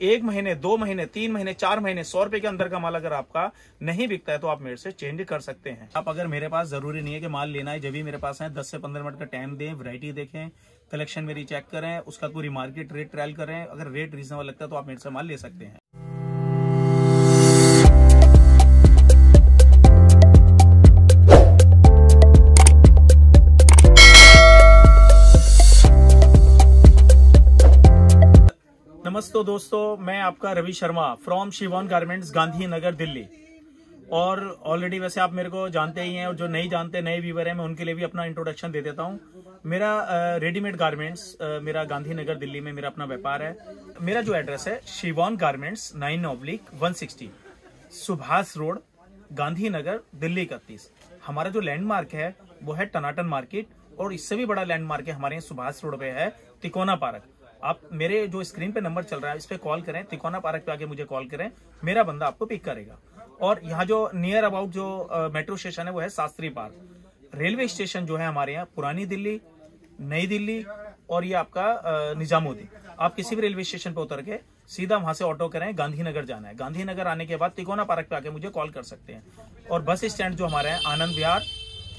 एक महीने, दो महीने, तीन महीने, चार महीने, सौ रुपए के अंदर का माल अगर आपका नहीं बिकता है तो आप मेरे से चेंज कर सकते हैं। आप अगर मेरे पास ज़रूरी नहीं है कि माल लेना है, जब भी मेरे पास है, दस से पंद्रह मिनट का टाइम दें वैरायटी देखें कलेक्शन मेरी चेक करें, उसका पूरी मार्केट रेट ट्रायल करें, अगर रेट रीजनेबल लगता है तो आप मेरे से माल ले सकते हैं। नमस्ते दोस्तों, मैं आपका रवि शर्मा फ्रॉम शिवॉन गारमेंट्स गांधी नगर दिल्ली। और ऑलरेडी वैसे आप मेरे को जानते ही हैं, और जो नहीं जानते, नए व्यूवर हैं, मैं उनके लिए भी अपना इंट्रोडक्शन दे देता हूँ। मेरा रेडीमेड गारमेंट्स मेरा गांधी नगर दिल्ली में मेरा अपना व्यापार है। मेरा जो एड्रेस है Shivon garments nine oblique one Subhash road Gandhi Nagar Delhi इकतीस। हमारा जो लैंडमार्क है, वो है टनाटन मार्केट और इससे भी बड़ा लैंडमार्क है हमारे यहाँ सुभाष रोड पे है, तिकोना पार्क। आप मेरे जो स्क्रीन पे नंबर चल रहा है, इस पे कॉल करें तिकोना पार्क पे आके मुझे कॉल करें, मेरा बंदा आपको पिक करेगा। और यहाँ जो नियर अबाउट जो मेट्रो स्टेशन है, वो है शास्त्री पार्क। रेलवे स्टेशन जो है हमारे यहाँ, पुरानी दिल्ली, नई दिल्ली और ये आपका निजामुद्दीन। आप किसी भी रेलवे स्टेशन पे उतर के सीधा वहाँ से ऑटो करें, गांधीनगर जाना है। गांधीनगर आने के बाद तिकोना पार्क पे आके मुझे कॉल कर सकते हैं। और बस स्टैंड जो हमारा है, आनंद विहार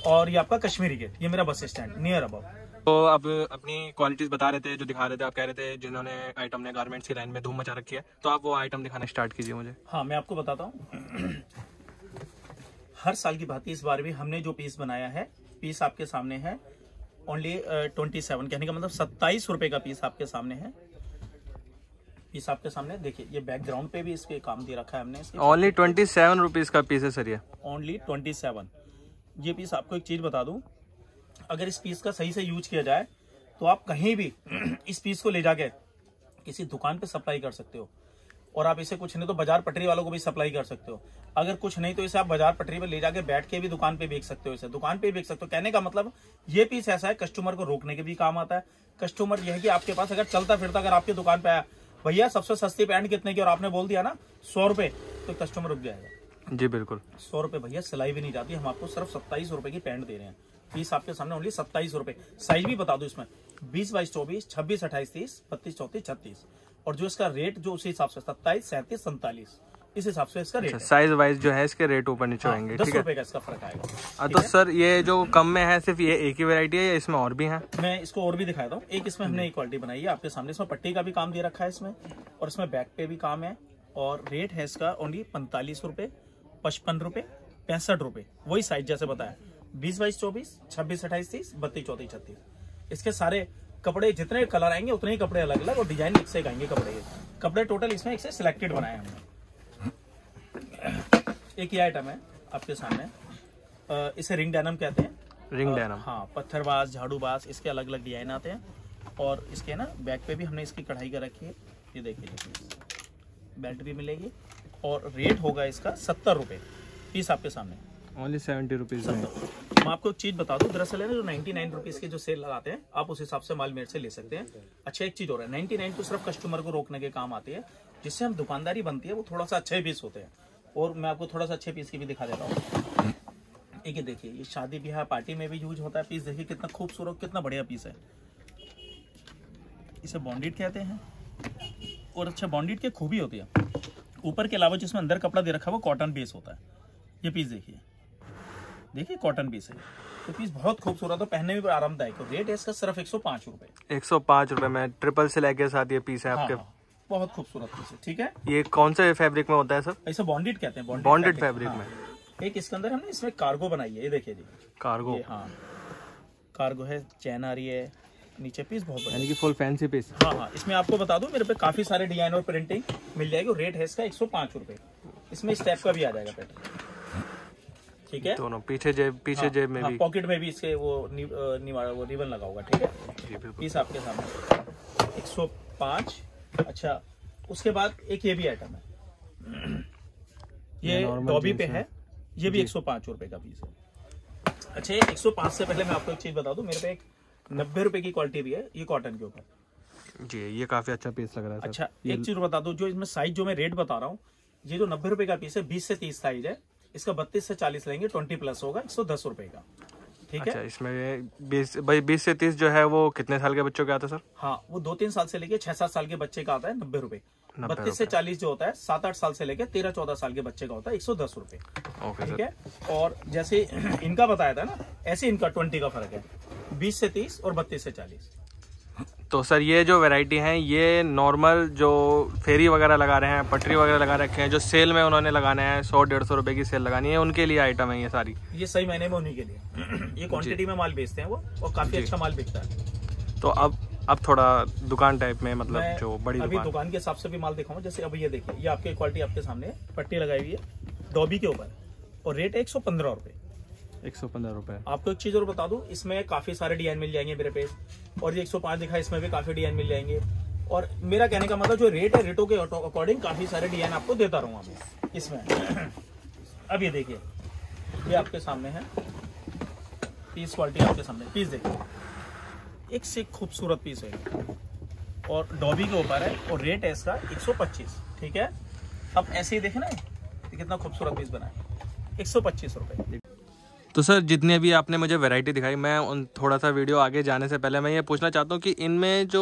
और ये आपका कश्मीरी गेट ये मेरा बस स्टैंड नियर अबाउट तो आप अपनी क्वालिटीज बता रहे थे जो दिखा रहे थे आप कह रहे थे जिन्होंने आइटम ने गारमेंट्स की लाइन में धूम मचा रखी है। तो आप वो आइटम दिखाना स्टार्ट कीजिए मुझे। हाँ मैं आपको बताता हूँ। हर साल की बात इस बार भी हमने जो पीस बनाया है पीस आपके सामने है ओनली ट्वेंटी सेवन कहने का मतलब सत्ताईस रुपए का पीस आपके सामने है। पीस आपके सामने देखिए ये बैकग्राउंड पे भी इसके काम दे रखा है हमने ओनली ट्वेंटी सेवन रुपीज़ का पीस है सर ये। ओनली ट्वेंटी सेवन ये पीस आपको एक चीज़ बता दूँ अगर इस पीस का सही से यूज़ किया जाए तो आप कहीं भी इस पीस को ले जाके किसी दुकान पे सप्लाई कर सकते हो। और आप इसे कुछ नहीं तो बाज़ार पटरी वालों को भी सप्लाई कर सकते हो। अगर कुछ नहीं तो इसे आप बाज़ार पटरी पर ले जाके बैठ के भी दुकान पे बेच सकते हो इसे। दुकान पे बेच सकते हो। कहने का मतलब ये पीस ऐसा है कस्टमर को रोकने के भी काम आता है। कस्टमर यह है कि आपके पास अगर चलता फिरता अगर आपकी दुकान पे आया भैया सबसे सस्ती पैंट कितने की? और आपने बोल दिया ना सौ रुपए तो कस्टमर रुक जाएगा। जी बिल्कुल। सौ रुपए भैया सिलाई भी नहीं जाती हम आपको सिर्फ़ सत्ताईस रुपए की पैंट दे रहे हैं। पीस आपके सामने ओनली सत्ताईस रुपए। साइज़ भी बता दो इसमें। बीस बाईस चौबीस छब्बीस अट्ठाईस तीस बत्तीस चौतीस छत्तीस। और जो इसका रेट जो उसी हिसाब से सत्ताईस सैंतीस सैंतालीस। इस हिसाब से इसका रेट साइज़ वाइज जो है इसके रेट ऊपर नीचे हाँ, होंगे दस रुपए का इसका फ़र्क आएगा। हाँ, तो सर ये जो कम में है सिर्फ़ ये एक ही वेरायटी है या इसमें और भी है? मैं इसको और भी दिखाता हूँ। एक इसमें हमने एक क्वालिटी बनाई है आपके सामने इसमें पट्टी का भी काम दे रखा है इसमें और इसमें बैक पे भी काम है और रेट है इसका ओनली पैंतालीस रुपए पचपन रुपए पैंसठ रुपए। वही साइज़ जैसे बताया। बीस बाईस चौबीस छब्बीस अट्ठाईस तीस बत्तीस चौतीस छत्तीस। इसके सारे कपड़े जितने कलर आएँगे उतने ही कपड़े अलग अलग और डिज़ाइन एक से आएँगे कपड़े। कपड़े टोटल इसमें एक से सिलेक्टेड बनाए हमने। एक ही आइटम है आपके सामने। इसे रिंग डैनम कहते हैं। रिंग डैनम हाँ पत्थरबाज झाड़ूबाज इसके अलग अलग डिज़ाइन आते हैं। और इसके ना बैक पे भी हमने इसकी कढ़ाई कर रखी है। ये देखिए बेल्ट भी मिलेगी और रेट होगा इसका सत्तर रुपये पीस आपके सामने। ओनली सेवेंटी रुपीज़ मैं। आपको एक चीज़ बता दूँ दरअसल है ना जो नाइनटी नाइन रुपीज़ के जो सेल लगाते हैं आप उस हिसाब से माल मेरे से ले सकते हैं। अच्छा एक चीज़ हो रहा है नाइनटी नाइन तो सिर्फ़ कस्टमर को रोकने के काम आती है जिससे हम दुकानदारी बनती है वो थोड़ा सा अच्छे पीस होते हैं। और मैं आपको थोड़ा सा अच्छे पीस की भी दिखा देता हूँ। एक ये देखिए ये शादी ब्याह पार्टी में भी यूज़ होता है पीस देखिए कितना खूबसूरत कितना बढ़िया पीस है। इसे बॉन्डिट कहते हैं। और अच्छा बॉन्डिट की खूबी होती है। ऊपर के अलावा जिसमें अंदर कपड़ा दे रखा है वो कॉटन बेस होता है। ये पीस देखिए। देखिए कॉटन पीस है तो पीस बहुत खूबसूरत है पहनने में भी आरामदायक रेट है इसका सिर्फ़ एक सौ पाँच रूपए। एक सौ पाँच रूपए में ट्रिपल सिलाई के साथ ये पीस है हाँ, आपके। हाँ, बहुत खूबसूरत पीस है ठीक है? ये कौन से फैब्रिक में होता है सर? ऐसा बॉन्डेड कहते हैं बॉन्डेड फैब्रिक हाँ। में। एक इसके अंदर हमने इसमें कार्गो बनाई है ये देखिए जी। कार्गो हाँ। कार्गो है चैन आ रही है नीचे पीस बहुत यानी कि फुल फैंसी पीस हाँ हाँ। इसमें आपको बता दूँ मेरे पे काफ़ी सारे डिज़ाइन और प्रिंटिंग मिल जाएगी रेट है इसका एक सौ पाँच रूपए। इसमें स्टेप का भी आ जाएगा पैटर्न ठीक है? दोनों पीछे जेब पीछे हाँ, जेब में हाँ, भी। पॉकेट में भी इसके वो नि, निवाड़ा वो रिबन लगा होगा ठीक है? पीस आपके सामने। एक सौ पाँच अच्छा उसके बाद एक ये भी आइटम है। ये डॉबी पे है ये भी एक सौ पाँच रुपए का पीस है। अच्छा एक सौ पाँच से पहले मैं आपको एक चीज़ बता दूँ मेरे पे एक नब्बे रुपए की क्वालिटी भी है ये कॉटन के ऊपर। जी ये काफ़ी अच्छा पीस लग रहा है अच्छा एक चीज़ बता दो जो इसमें साइज़ जो मैं रेट बता रहा हूँ ये जो नब्बे रुपए का पीस है बीस से तीस साइज़ है इसका बत्तीस से चालीस लेंगे ट्वेंटी प्लस होगा एक सौ दस रुपए का। ठीक अच्छा, है इसमें बीस भाई बीस से तीस जो है वो कितने साल के बच्चों का आता है सर? हाँ वो दो तीन साल से लेके छह सात साल के बच्चे का आता है नब्बे रुपए। बत्तीस से चालीस जो होता है सात आठ साल से लेके तेरह चौदह साल के बच्चे का होता है एक सौ दस रुपए। ठीक है? और जैसे इनका बताया था ना ऐसे इनका ट्वेंटी का फ़र्क है। बीस से तीस और बत्तीस से चालीस। तो सर ये जो वैरायटी है ये नॉर्मल जो फेरी वगैरह लगा रहे हैं पटरी वगैरह लगा रखे हैं जो सेल में उन्होंने लगाने हैं सौ डेढ़ सौ रुपए की सेल लगानी है उनके लिए आइटम है ये सारी। ये सही महीने में उन्हीं के लिए। ये क्वांटिटी में माल बेचते हैं वो और काफ़ी अच्छा माल बेचता है। तो अब अब थोड़ा दुकान टाइप में मतलब जो बड़ी अभी दुकान। के हिसाब से भी माल दिखाऊँ जैसे अब ये देखिए ये आपकी क्वालिटी आपके सामने पट्टी लगाई हुई है डॉबी के ऊपर और रेट है एक सौ पंद्रह रुपए। एक सौ पंद्रह रुपए। आपको एक चीज़ और बता दूँ, इसमें काफ़ी सारे डिज़ाइन मिल जाएँगे मेरे पे, और ये 105 दिखा इसमें भी काफ़ी डिज़ाइन मिल जाएँगे। और मेरा कहने का मतलब जो रेट है रेटों के अकॉर्डिंग काफ़ी सारे डिज़ाइन आपको देता रहूँगा इसमें। अब ये देखिए, ये आपके सामने है। पीस क्वालिटी आपके सामने पीस देखिए। एक से खूबसूरत पीस है। और डॉबी के ऊपर है, और रेट है इसका 125 ठीक है? अब ऐसे ही देखना है कितना खूबसूरत पीस बना है। एक सौ पच्चीस रुपए। तो सर जितने भी आपने मुझे वैरायटी दिखाई मैं उन थोड़ा सा वीडियो आगे जाने से पहले मैं ये पूछना चाहता हूँ कि इनमें जो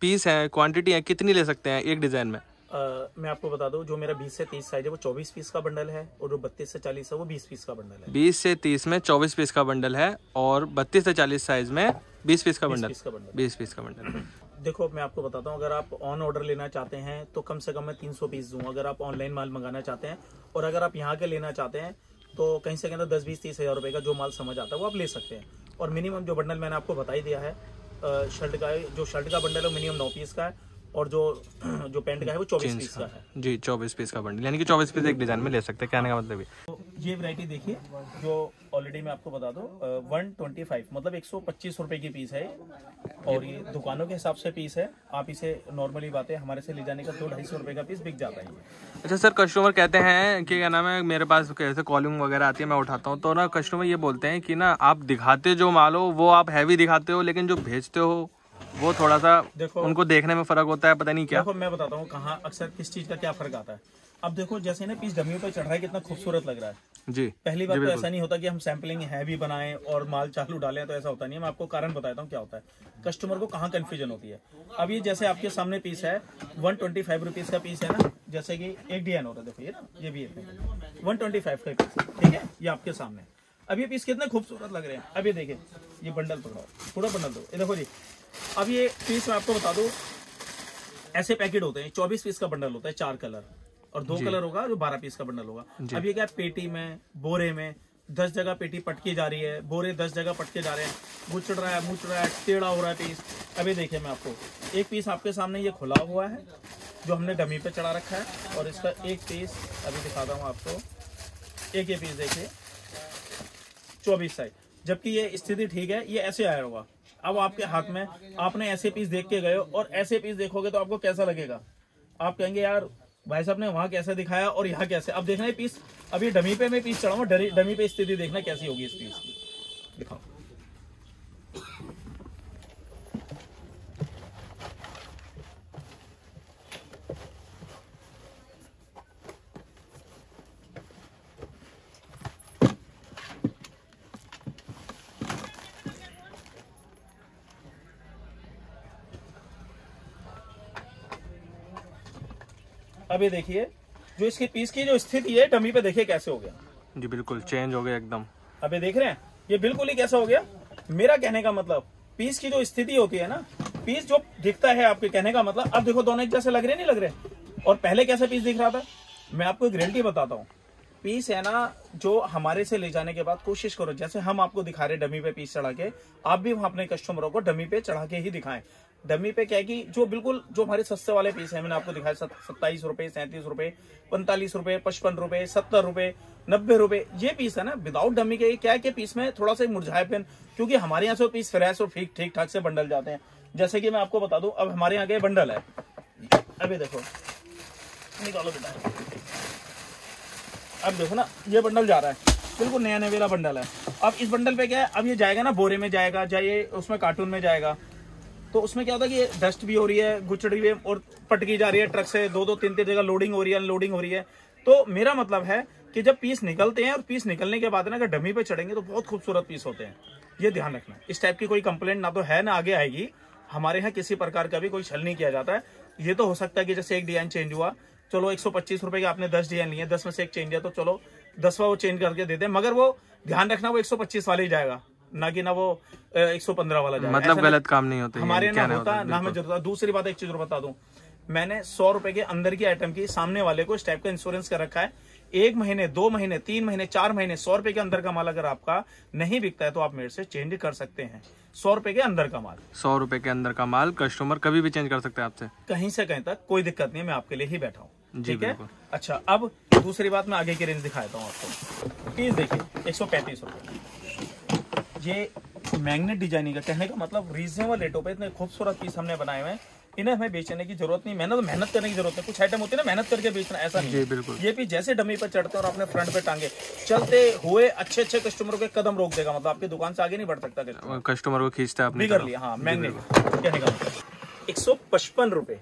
पीस है क्वांटिटी है कितनी ले सकते हैं एक डिज़ाइन में? Uh, मैं आपको बता दूँ जो मेरा 20 से 30 साइज़ है वो 24 पीस का बंडल है और जो 32 से 40 है वो 20 पीस का बंडल है। 20 से 30 में 24 पीस का बंडल है और 32 से 40 साइज़ में 20 पीस का 20 बंडल पीस का बंडल 20 पीस का बंडल देखो मैं आपको बताता हूँ अगर आप ऑन ऑर्डर लेना चाहते हैं तो कम से कम मैं 300 पीस दूँ अगर आप ऑनलाइन माल मंगाना चाहते हैं और अगर आप यहाँ के लेना चाहते हैं तो कहीं से कहीं तो दस, बीस, तीस हज़ार रुपये का जो माल समझ आता है, वो आप ले सकते हैं। और मिनिमम जो बंडल मैंने आपको बताई दिया है शर्ट का, जो शर्ट का बंडल है मिनिमम नौ पीस का है। और जो जो पेंट का है वो चौबीस पीस का। है। जी 24 पीस का बंडल यानी कि 24 पीस एक डिज़ाइन में ले सकते हैं कहने का मतलब तो ये वैरायटी देखिए जो ऑलरेडी मैं आपको बता दूँ वन ट्वेंटी फाइव मतलब एक सौ पच्चीस रुपए की पीस है और ये दुकानों के हिसाब से पीस है। आप इसे नॉर्मली बात है हमारे से ले जाने का दो ढाई सौ रुपए का पीस बिक जाता है अच्छा सर कस्टमर कहते हैं कि क्या नाम है मेरे पास कैसे कॉलिंग वगैरह आती है मैं उठाता हूँ। तो ना कस्टमर ये बोलते हैं कि ना आप दिखाते जो माल हो वो आप हैवी दिखाते हो लेकिन जो भेजते हो वो थोड़ा सा देखो उनको देखने में फ़र्क होता है पता नहीं क्या। देखो मैं बताता हूँ कहाँ अक्सर किस चीज़ का क्या फ़र्क आता है। अब देखो जैसे ना पीस डमियों पे चढ़ रहा है कितना खूबसूरत लग रहा है। जी पहली बात तो ऐसा नहीं होता कि हम सैम्पलिंग हैवी बनाएँ और माल चालू डालें तो ऐसा होता नहीं है। मैं आपको कारण बताता हूँ क्या होता है। कस्टमर को कहाँ कंफ्यूजन होती है। अब ये जैसे आपके सामने पीस है वन ट्वेंटी फाइव रुपीज़ का पीस है ना जैसे कि एक डिज़ाइन होता है देखो ये ना ये भी वन ट्वेंटी फाइव का पीस ठीक है ये आपके सामने। अब ये पीस कितने खूबसूरत लग रहे हैं। अब ये देखिए ये बंडल पकड़ाओ पूरा बंडल दो। ये देखो जी अब ये पीस मैं आपको बता दूँ ऐसे पैकेट होते हैं चौबीस पीस का बंडल होता है चार कलर और दो कलर होगा जो बारह पीस का बंडल होगा। अब ये क्या है, पेटी में बोरे में दस जगह पेटी पटकी जा रही है बोरे दस जगह पटके जा रहे हैं गुचड़ रहा है मुचड़ रहा है टेढ़ा हो रहा है पीस अभी देखिए मैं आपको एक पीस आपके सामने ये खुला हुआ है जो हमने डमी पे चढ़ा रखा है और इसका एक पीस अभी दिखाता हूँ आपको एक ये पीस देखिए चौबीस साइज़ जबकि ये स्थिति ठीक है ये ऐसे आया होगा। अब आपके हाथ में आपने ऐसे पीस देख के गए और ऐसे पीस देखोगे तो आपको कैसा लगेगा? आप कहेंगे, यार, भाई साहब ने वहाँ कैसे दिखाया और यहाँ कैसे? अब देखना है पीस अभी ये डमी पे मैं पीस चढ़ाऊँगा डमी पे स्थिति देखना कैसी होगी इस पीस की। दिखाओ। अब ये देखिए जो इसके पीस की जो स्थिति है डमी पे देखिए कैसे हो गया। जी बिल्कुल चेंज हो गया एकदम। अब ये देख रहे हैं ये बिल्कुल ही कैसा हो गया। मेरा कहने का मतलब पीस की जो स्थिति होती है ना पीस जो दिखता है आपके कहने का मतलब अब देखो दोनों एक जैसे लग रहे नहीं लग रहे? और पहले कैसे पीस दिख रहा था? मैं आपको गारंटी बताता हूँ। पीस है ना जो हमारे से ले जाने के बाद कोशिश करो जैसे हम आपको दिखा रहे डमी पे पीस चढ़ा के आप भी वहाँ अपने कस्टमरों को डमी पे चढ़ा के ही दिखाएँ। डमी पे क्या है कि जो बिल्कुल, जो हमारे सस्ते वाले पीस है, मैंने आपको दिखाया सत्ताईस रुपए, सैंतीस रुपए, पैंतालीस रुपए, पचपन रुपए, सत्तर रुपए, नब्बे रुपए, ये पीस है ना विदाउट डमी के क्या है कि पीस में थोड़ा सा मुरझाएपन क्योंकि हमारे यहाँ से पीस फ्रेश और ठीक ठीक ठाक से बंडल जाते हैं। जैसे कि मैं आपको बता दूँ, अब हमारे यहाँ के बंडल है। अभी देखो, निकालो बेटा। अब देखो ना, ये बंडल जा रहा है, बिल्कुल नया नवेला बंडल है। अब इस बंडल पे क्या है, अब ये जाएगा ना, बोरे में जाएगा जाइए उसमें कार्टून में जाएगा तो उसमें क्या होता है कि डस्ट भी हो रही है, गुचड़ी भी और पटकी जा रही है ट्रक से। दो दो तीन तीन जगह लोडिंग हो रही है अनलोडिंग हो रही है। तो मेरा मतलब है कि जब पीस निकलते हैं और पीस निकलने के बाद ना अगर डमी पे चढ़ेंगे तो बहुत खूबसूरत पीस होते हैं। ये ध्यान रखना। इस टाइप की कोई कंप्लेंट ना तो है, ना आगे आएगी। हमारे यहाँ किसी प्रकार का भी कोई छल नहीं किया जाता है। ये तो हो सकता है कि जैसे एक डिज़ाइन चेंज हुआ। चलो एक सौ पच्चीस रुपए के आपने दस डिज़ाइन लिए दस में से एक चेंज किया तो चलो, दसवा वो चेंज करके देते हैं। मगर वो ध्यान रखना वो एक सौ पच्चीस वाले ही जाएगा। ना कि ना वो एक सौ पंद्रह वाला जाएगा मतलब गलत काम नहीं होता हमारे ना होता ना हमें ज़रूरत दूसरी बात एक चीज़ और बता दूँ। मैंने सौ रुपए के अंदर की आइटम की सामने वाले को इस टाइप का इंश्योरेंस कर रखा है। एक महीने दो महीने तीन महीने चार महीने सौ रुपए के अंदर का माल अगर आपका नहीं बिकता है तो आप मेरे से चेंज कर सकते हैं। सौ रुपए के अंदर का माल। सौ रुपए के अंदर का माल कस्टमर कभी भी चेंज कर सकते हैं आपसे। कहीं से कहीं तक कोई दिक्कत नहीं मैं आपके लिए ही बैठा हूँ। ठीक है? अच्छा अब दूसरी बात मैं आगे की रेंज दिखाता हूँ आपको। पीस देखिए एक सौ पैंतीस रुपए। ये मैग्नेट डिज़ाइनिंग का कहने का मतलब रीजनेबल रेटों पे इतने खूबसूरत पीस हमने बनाए हुए हैं। इन्हें हमें बेचने की ज़रूरत नहीं मेहनत मेहनत करने की ज़रूरत है कुछ आइटम होते हैं ना मेहनत करके बेचना ऐसा नहीं। है। बिल्कुल। ये पीस जैसे डमी पर चढ़ते हैं और अपने फ्रंट पे टांगे। चलते हुए अच्छे अच्छे कस्टमरों के कदम रोक देगा मतलब आपकी दुकान से आगे नहीं बढ़ सकता कस्टमर को। खींचता है कर लिया हाँ मैग्नेट कहने का मतलब। एक सौ पचपन रुपए।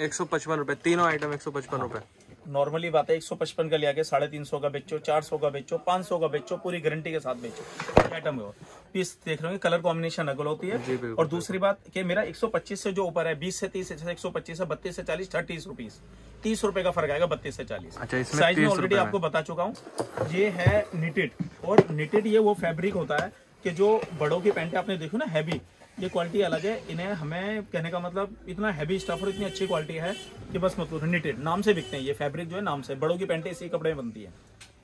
एक सौ पचपन रुपए तीनों आइटम एक सौ पचपन रुपए। नॉर्मली बात है एक सौ पचपन का लिया के साढ़े तीन सौ का बेचो चार सौ का बेचो पाँच सौ का बेचो पूरी गारंटी के साथ बेचो। आइटम है पीस देख रहे हो कलर कॉम्बिनेशन अगल होती है। और दूसरी बात कि मेरा 125 से जो ऊपर है 20 से 30 से 125 से 32 से 40 थर्टीस रुपीज़ तीस रुपए का फ़र्क आएगा बत्तीस से चालीस। अच्छा, साइज़ में ऑलरेडी आपको बता चुका हूँ ये है निटेड और निटेड ये वो फैब्रिक होता है कि जो बड़ों की पैंटें आपने देखो ना हैवी ये क्वालिटी अलग है। इन्हें हमें कहने का मतलब इतना हैवी स्टफ़ और इतनी अच्छी क्वालिटी है कि बस मतलब निटेड नाम से बिकते हैं ये फैब्रिक जो है नाम से। बड़ों की पैंटें इसी कपड़े में बनती है।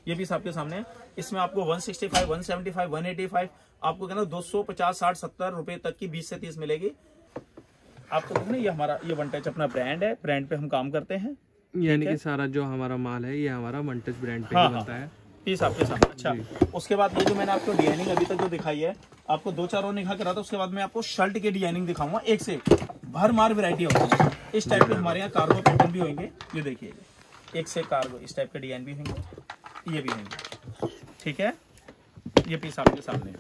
ये पीस आपके सामने है। इसमें आपको 165, 175, 185 आपको कहना 250, 60, 70 रुपए तक की 20 से 30 मिलेगी। आपको देखना ये हमारा ये वन टच अपना ब्रांड है। ब्रांड पे हम काम करते हैं। यानी कि सारा जो हमारा माल है ये हमारा मंटच ब्रांड पे हाँ, हाँ। बनता है। पीस आपके सामने अच्छा उसके बाद ये जो मैंने आपको डिज़ाइनिंग अभी तक जो दिखाई है आपको दो चार और निखा करा था उसके बाद मैं आपको शर्ट की डिज़ाइनिंग दिखाऊँगा। एक से भर मार वैरायटी होती है। इस टाइप के हमारे यहाँ कार्गो पैटर्न भी होंगे। ये देखिए एक से कार्गो इस टाइप के डिज़ाइन भी होंगे। ये भी होंगे। ठीक है? ये पीस आपके सामने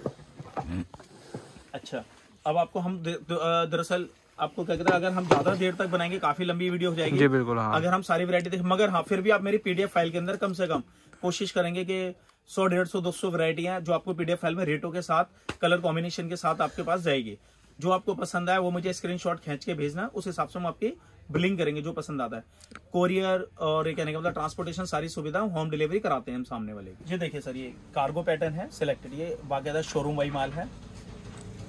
अच्छा अब आपको हम दरअसल आपको क्या कहते हैं अगर हम ज़्यादा देर तक बनाएँगे काफ़ी लंबी वीडियो हो जाएगी। जी बिल्कुल हाँ। अगर हम सारी वैरायटी देखें मगर हाँ फिर भी आप मेरी पीडीएफ फ़ाइल के अंदर कम से कम कोशिश करेंगे कि 100 डेढ़ सौ, दो सौ वैरायटियाँ जो आपको पीडीएफ फ़ाइल में रेटों के साथ, कलर कॉम्बिनेशन के साथ आपके पास जाएगी। जो आपको पसंद आए वो मुझे स्क्रीनशॉट खींच के भेजना, उस हिसाब से हम आपकी बिलिंग करेंगे जो पसंद आता है। कोरियर और ये कहने का मतलब ट्रांसपोर्टेशन, सारी सुविधा होम डिलीवरी कराते हैं हम सामने वाले। ये देखिए सर, ये कार्गो पैटर्न है, सिलेक्टेड, ये बाकायदा शोरूम वाई माल है।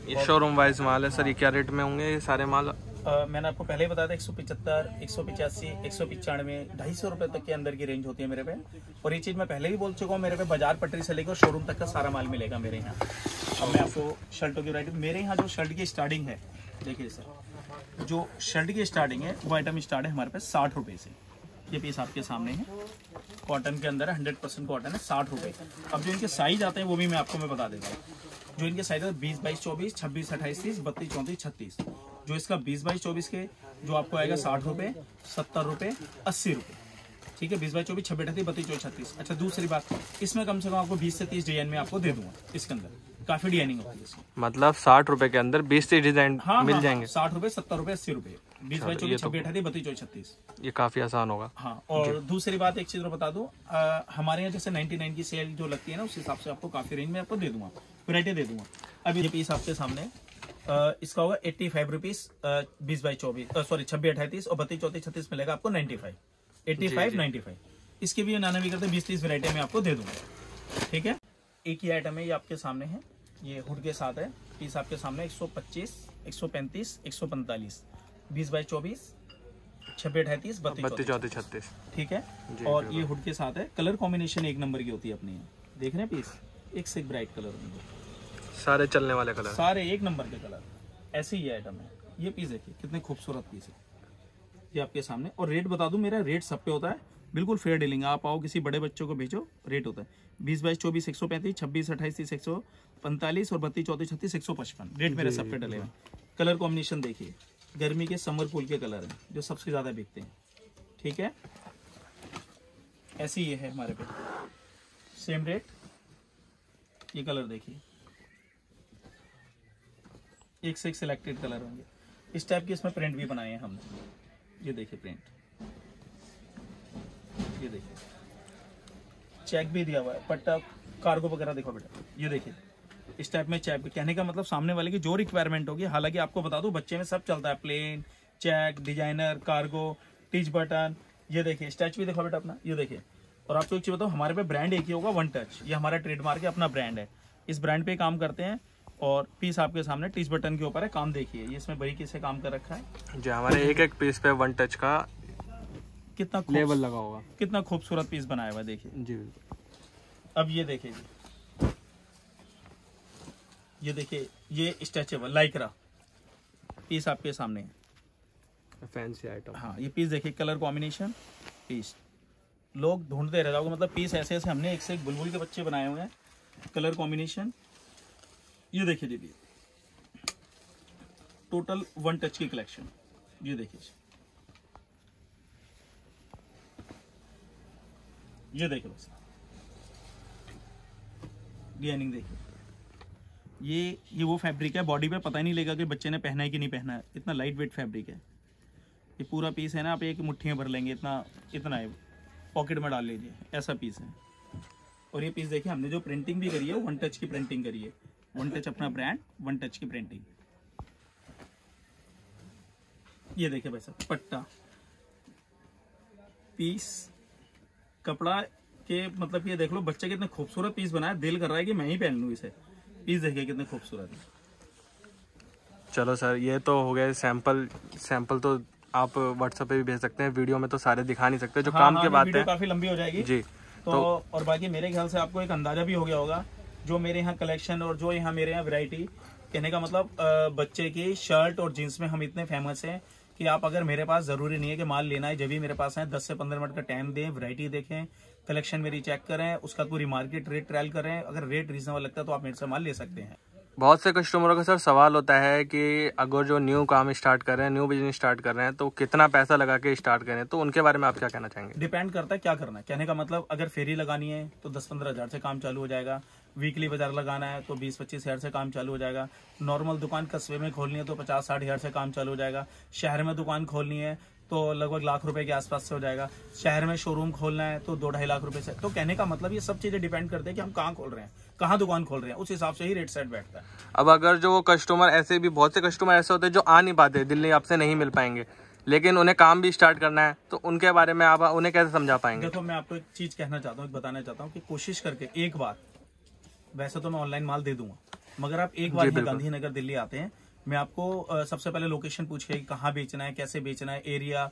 ये शोरूम वाइज माल है सर, ये क्या रेट में होंगे? ये सारे माल मैंने आपको पहले ही बताया था, एक सौ पिछहत्तर एक सौ पिचासी, एक सौ पिचानवे, ढाई सौ रुपए तक के अंदर की रेंज होती है मेरे पे। और ये चीज़ मैं पहले भी बोल चुका हूँ, मेरे पे बाज़ार पटरी से लेकर शोरूम तक का सारा माल मिलेगा मेरे यहाँ। अब मैं आपको शर्टों की वरायटी मेरे यहाँ जो शर्ट की स्टार्टिंग है, देखिए सर, जो शर्ट की स्टार्टिंग है, वो आइटम स्टार्ट है हमारे पास साठ रुपए से। ये पीस आपके सामने है। कॉटन के अंदर हंड्रेड परसेंट कॉटन है, साठ रुपए। अब जो इनके साइज़ आते हैं, वो भी मैं आपको मैं बता देता हूँ। जो इनके साइज़ है, बीस बाईस, चौबीस, छब्बीस, अट्ठाईस, तीस, बत्तीस, चौंतीस, छत्तीस। जो इसका बीस बाईस चौबीस के जो आपको आएगा साठ रुपए सत्तर रुपए अस्सी रुपए। ठीक है बीस बाई चौबीस छब्बीस अट्ठाईस बत्तीस चौबीस छत्तीस। अच्छा दूसरी बात इसमें कम से कम आपको बीस से तीस डिज़ाइन में आपको दे दूँगा इसके अंदर। काफ़ी डिज़ाइनिंग होती है मतलब साठ रुपए के अंदर बीस तीस डिज़ाइन हाँ मिल हाँ, जाएँगे। साठ रुपए सत्तर रुपए अस्सी रुपए। बीस बाई चौबीस तो- छब्बीस अट्ठाईस बत्तीस चौबीस छत्तीस। ये काफ़ी आसान होगा। हाँ और दूसरी बात एक चीज़ और बता दूँ हमारे यहाँ जैसे 99 की सेल जो लगती है ना उस हिसाब से आपको काफ़ी रेंज में आपको दे दूँगा वैरायटी दे दूँगा। अभी ये पीस आपके सामने इसका होगा एट्टी फाइव रुपीज़ बीस बाई चौबीस सॉरी छब्बीस अट्ठाईस और बत्तीस चौतीस छत्तीस मिलेगा आपको ninety five eighty five ninety five इसकी भी नाना भी करते बीस तीस वैरायटी में आपको दे दूँगा। ठीक है? एक ही आइटम है ये आपके सामने है। ये हुड के साथ है। पीस आपके सामने 125, 135, 145, 20 बाई चौबीस छब्बीस अट्ठाईस बत्तीस। चौतीस। छत्तीस। ठीक है? और ये हुड के साथ है। कलर कॉम्बिनेशन एक नंबर की होती है अपनी। देख रहे हैं पीस? एक से एक ब्राइट कलर होंगे। सारे चलने वाले कलर सारे एक नंबर के कलर ऐसे ही आइटम है। ये पीस देखिए कितने खूबसूरत पीस है। ये आपके सामने। और रेट बता दूँ मेरा रेट सब पे होता है। बिल्कुल फेयर डीलिंग आप आओ किसी बड़े बच्चों को भेजो रेट होता है। बीस बाईस चौबीस एक सौ पैंतीस छब्बीस अट्ठाईस तीस एक सौ पैंतालीस और बत्तीस चौतीस छत्तीस एक सौ पचपन। रेट मेरे सब पे डले हुए कलर कॉम्बिनेशन देखिए। गर्मी के समर फूल के कलर हैं जो सबसे ज़्यादा बिकते हैं। ठीक है? ऐसे ही ये है हमारे पे। सेम रेट ये कलर देखिए। एक से एक सिलेक्टेड कलर होंगे। इस टाइप के इसमें प्रिंट भी बनाए हैं हमने। ये देखिए प्रिंट ये देखिए। चेक भी दिया हुआ है। पट्टा कार्गो वगैरह देखो बेटा। ये देखिए। इस टाइप में चेक कहने का मतलब सामने वाले की जो रिक्वायरमेंट होगी, हालाँकि आपको बता दूँ, बच्चे में सब चलता है। प्लेन चेक डिज़ाइनर कार्गो टिच बटन ये देखिए। स्टैच भी देखो बेटा अपना। ये देखिए। और आपको एक चीज़ बताओ हमारे पे ब्रांड एक ही होगा वन टच ये हमारा ट्रेडमार्क है, अपना ब्रांड है। इस ब्रांड पे काम करते हैं। और पीस आपके सामने टिच बटन के ऊपर है काम देखिए। ये इसमें बरीकी से काम कर रखा है। जी हमारे एक एक पीस पे वन टच का कितना लेबल लगा होगा। कितना खूबसूरत पीस बनाया हुआ देखिए। जी बिल्कुल। अब ये देखिए जी। ये देखिए ये स्ट्रेचेबल लाइक्रा पीस आपके सामने है। फैंसी आइटम हाँ ये पीस देखिए कलर कॉम्बिनेशन पीस लोग ढूंढते रह जाओगे मतलब पीस ऐसे ऐसे हमने एक से एक बुलबुल के बच्चे बनाए हुए हैं। कलर कॉम्बिनेशन ये देखिए दीदी। टोटल वन टच की कलेक्शन ये देखिए। ये देखिए बस। डिज़ाइनिंग देखिए। ये ये वो फैब्रिक है बॉडी पे पता ही नहीं लगेगा कि बच्चे ने पहना है कि नहीं पहना है। इतना लाइट वेट फैब्रिक है। ये पूरा पीस है ना, आप एक मुट्ठी भर लेंगे, इतना इतना है। पॉकेट में डाल लीजिए, ऐसा पीस है। और ये पीस देखिए, हमने जो प्रिंटिंग भी करी है वन टच की प्रिंटिंग करी है। वन टच अपना ब्रांड वन टच की प्रिंटिंग ये देखिए भाई साहब पट्टा. पीस कपड़ा के मतलब ये देख लो बच्चे कितने खूबसूरत पीस बनाया दिल कर रहा है कि मैं ही पहन लू इसे. पीस देखिए कितने खूबसूरत है. चलो सर ये तो हो गए सैंपल सैंपल तो आप व्हाट्सएप पे भी भेज सकते हैं वीडियो में तो सारे दिखा नहीं सकते जो हाँ, काम हाँ, की बात है। काफ़ी लंबी हो जाएगी। जी तो, तो, और बाकी मेरे ख्याल से आपको एक अंदाज़ा भी हो गया होगा जो मेरे यहाँ कलेक्शन और जो यहाँ मेरे यहाँ वैरायटी कहने का मतलब बच्चे की शर्ट और जीन्स में हम इतने फ़ेमस हैं कि आप अगर मेरे पास ज़रूरी नहीं है कि माल लेना है जब भी मेरे पास है दस से पंद्रह मिनट का टाइम दें वैरायटी देखें कलेक्शन मेरी चेक करें उसका पूरी मार्केट रेट ट्रायल करें अगर रेट रीजनेबल लगता है तो आप मेरे से माल ले सकते हैं। बहुत से कस्टमरों का सर सवाल होता है कि अगर जो न्यू काम स्टार्ट कर रहे हैं न्यू बिज़नेस स्टार्ट कर रहे हैं तो कितना पैसा लगा के स्टार्ट करें? तो उनके बारे में आप क्या कहना चाहेंगे? डिपेंड करता है क्या करना है। कहने का मतलब अगर फेरी लगानी है तो दस पंद्रह हज़ार से काम चालू हो जाएगा। वीकली बाज़ार लगाना है तो बीस पच्चीस हज़ार से काम चालू हो जाएगा। नॉर्मल दुकान कस्बे में खोलनी है तो पचास साठ हज़ार से काम चालू हो जाएगा। शहर में दुकान खोलनी है तो लगभग लाख रुपए के आसपास से हो जाएगा। शहर में शोरूम खोलना है तो दो ढाई लाख रुपए से। तो कहने का मतलब ये सब चीज़ें डिपेंड करते हैं कि हम कहाँ खोल रहे हैं कहाँ दुकान खोल रहे हैं उस हिसाब से ही रेट सेट बैठता है। अब अगर जो वो कस्टमर ऐसे भी बहुत से कस्टमर ऐसे होते हैं जो आ नहीं पाते दिल्ली आपसे नहीं मिल पाएँगे लेकिन उन्हें काम भी स्टार्ट करना है तो उनके बारे में आप उन्हें कैसे समझा पाएँगे? देखो मैं आपको एक चीज़ कहना चाहता हूँ बताना चाहता हूँ कि कोशिश करके एक बार वैसे तो मैं ऑनलाइन माल दे दूँगा। मगर आप एक बार गांधीनगर दिल्ली आते हैं। मैं आपको सबसे पहले लोकेशन पूछ के कहाँ बेचना है कैसे बेचना है एरिया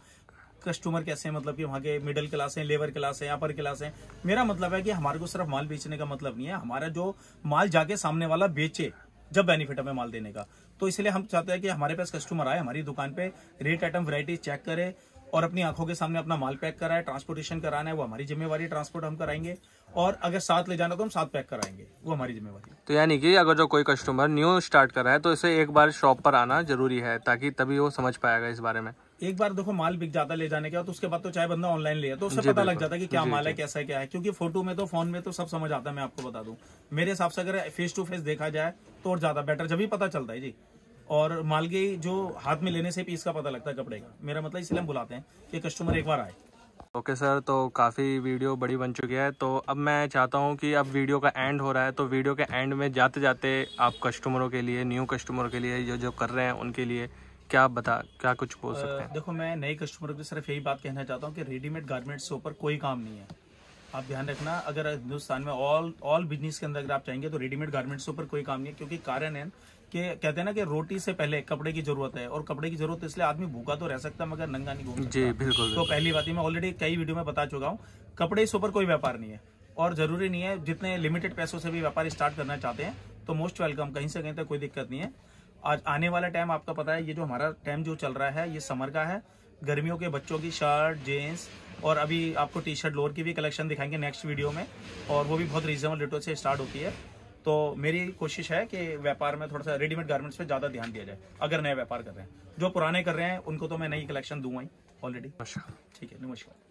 कस्टमर कैसे हैं, मतलब कि वहाँ के मिडिल क्लास है लेबर क्लास है अपर क्लास है। मेरा मतलब है कि हमारे को सिर्फ़ माल बेचने का मतलब नहीं है। हमारा जो माल जाके सामने वाला बेचे जब बेनिफिट हमें माल देने का। तो इसलिए हम चाहते हैं कि हमारे पास कस्टमर आए हमारी दुकान पे रेट आइटम वैरायटी चेक करे। और अपनी आँखों के सामने अपना माल पैक कराए ट्रांसपोर्टेशन कराना है वो हमारी जिम्मेवारी ट्रांसपोर्ट हम कराएँगे। और अगर साथ ले जाना तो हम साथ पैक कराएँगे वो हमारी जिम्मेवारी तो यानी कि अगर जो कोई कस्टमर न्यू स्टार्ट कर रहा है तो इसे एक बार शॉप पर आना ज़रूरी है ताकि तभी वो समझ पाएगा इस बारे में। एक बार देखो माल बिक जाता ले जाने के तो उसके बाद तो चाहे बंदा ऑनलाइन ले तो उससे पता लग जाता है कि क्या माल है कैसा है क्या है क्योंकि फ़ोटो में तो फ़ोन में तो सब समझ आता है मैं आपको बता दूँ। मेरे हिसाब से अगर फेस टू फेस देखा जाए तो और ज़्यादा बेटर जब भी पता चलता है जी। और माल की जो हाथ में लेने से पीस का पता लगता है कपड़े का। मेरा मतलब इसलिए हम बुलाते हैं कि कस्टमर एक बार आए। ओके okay, सर तो काफ़ी वीडियो बड़ी बन चुकी है। तो अब मैं चाहता हूँ कि अब वीडियो का एंड हो रहा है तो वीडियो के एंड में जाते जाते आप कस्टमरों के लिए न्यू कस्टमरों के लिए जो जो कर रहे हैं उनके लिए क्या बता क्या कुछ बोल सकते हैं? देखो मैं नए कस्टमर को सिर्फ़ यही बात कहना चाहता हूँ कि रेडीमेड गारमेंट्स के ऊपर कोई काम नहीं है। आप ध्यान रखना अगर हिंदुस्तान में ऑल ऑल बिज़नेस के अंदर अगर आप चाहेंगे तो रेडीमेड गारमेंट्स के ऊपर कोई काम नहीं है क्योंकि कारण है कि कहते हैं ना कि रोटी से पहले कपड़े की ज़रूरत है और कपड़े की ज़रूरत इसलिए आदमी भूखा तो रह सकता है मगर नंगा नहीं घूम जी बिल्कुल तो पहली बात मैं ऑलरेडी कई वीडियो में बता चुका हूँ कपड़े इस ऊपर कोई व्यापार नहीं है और ज़रूरी नहीं है जितने लिमिटेड पैसों से भी व्यापार स्टार्ट करना चाहते हैं तो मोस्ट वेलकम कहीं से कहीं तक कोई दिक्कत नहीं है। आज आने वाला टाइम आपका पता है ये जो हमारा टाइम जो चल रहा है ये समर का है। गर्मियों के बच्चों की शर्ट जीन्स और अभी आपको टी शर्ट लोअर की भी कलेक्शन दिखाएँगे नेक्स्ट वीडियो में और वो भी बहुत रीजनेबल रेटों से स्टार्ट होती है। तो मेरी कोशिश है कि व्यापार में थोड़ा सा रेडीमेड गारमेंट्स पे ज़्यादा ध्यान दिया जाए अगर नए व्यापार कर रहे हैं। जो पुराने कर रहे हैं उनको तो मैं नई कलेक्शन दूँगा ही ऑलरेडी ठीक है नमस्कार।